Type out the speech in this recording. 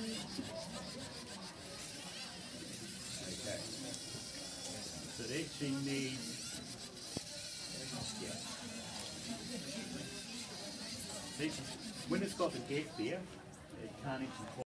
Okay. So it actually needs. Yeah. When it's got the gap there, it can't actually